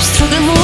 struggle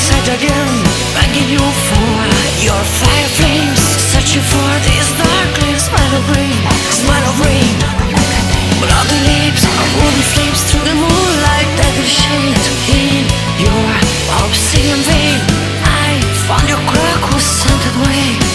outside again Begging you for your fire flames. Searching for this darkness Smile of rain, smile of rain. Bloody lips of wooden flames Through the moonlight that will shade In your obsidian vein. I found your crack was scented way